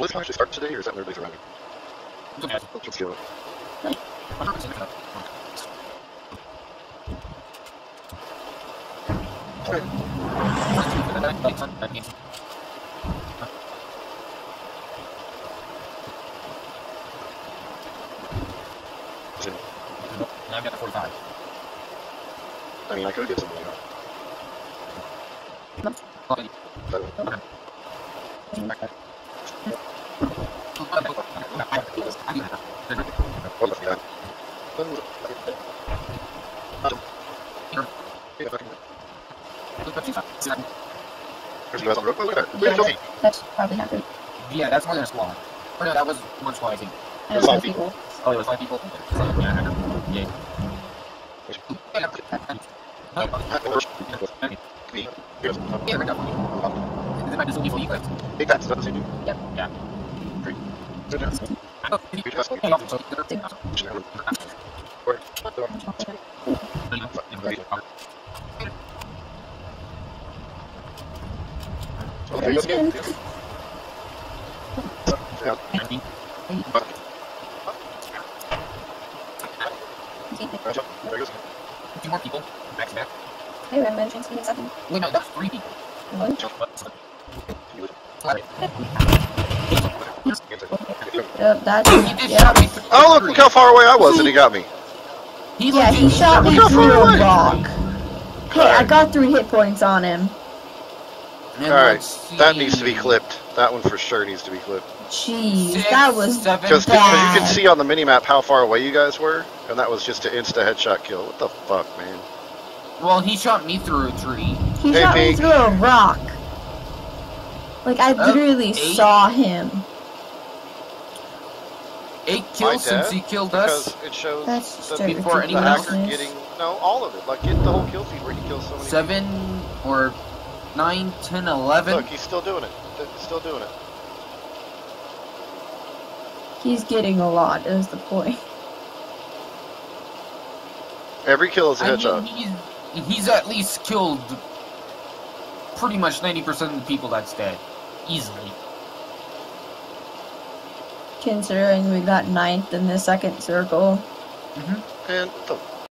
BlizzCon actually start today, or is that when everybody's arriving? Let's do it. Is it- I've got the 45. I mean, I could get something. You know, Okay. but what must be done? Then was it- Yeah, fucking- There's you guys on the road. Look at that. Look at Chelsea. That's probably happened. Yeah, that's more than a squad. Or no, that was one squad, I think. I know Five people. people. Oh, it was five people? Okay. Yeah, I know. Yeah. Me. Here's- Yeah, we're done. This might be so people you Two more people. Back to back. Hey, I'm mentioning something second. Wait, no, that's three people. What? Right. Uh, that, He did yeah. shot me through- Oh, look, look how far away I was and he got me. Yeah, he shot me through far a rock. Hey, I got three hit points on him. Alright, that needs to be clipped. That one for sure needs to be clipped. Jeez, that was seven, Because you can see on the minimap how far away you guys were, and that was just an insta headshot kill. What the fuck, man? Well, he shot me through a tree. He Hey, shot me through a rock. Like I Uh, literally eight? saw him. Eight kills since he killed Because us. it shows That's the, just the Before anyone else- hacker getting no all of it. Like get the whole kill feed where he kills so many. Seven or nine, ten, eleven. Look, he's still doing it. He's still doing it. He's getting a lot. Is the point? Every kill is a I headshot. mean, he's, he's at least killed pretty much 90% of the people that's dead. Easily. Considering we got ninth in the second circle. hmm Man, what the